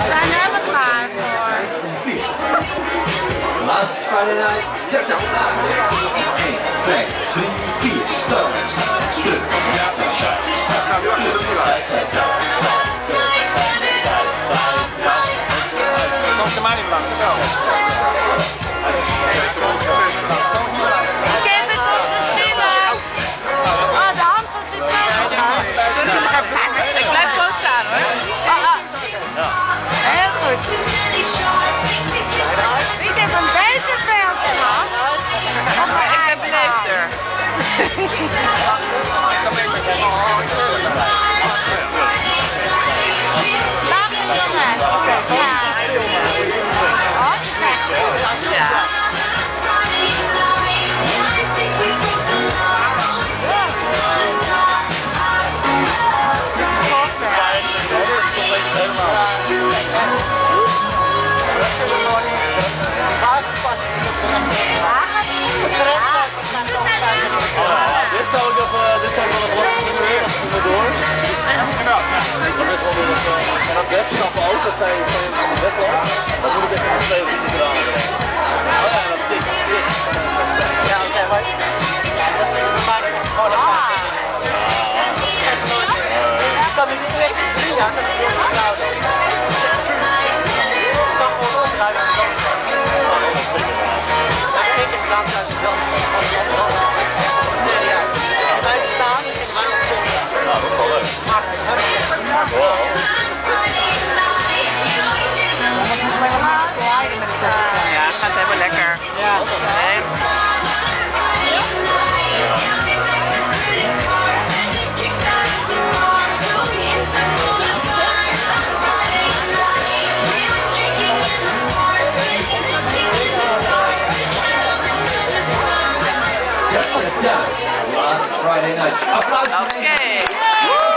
We zijn helemaal klaar voor. Last Friday night. Tap tap. 1, 2, 3, 4. Start. Terug. Komt er maar Ik kan gewoon omdraaien en dan Ja, ik heb gedaan tijdens de dans. Tweede Friday night. Applaus voor Oké.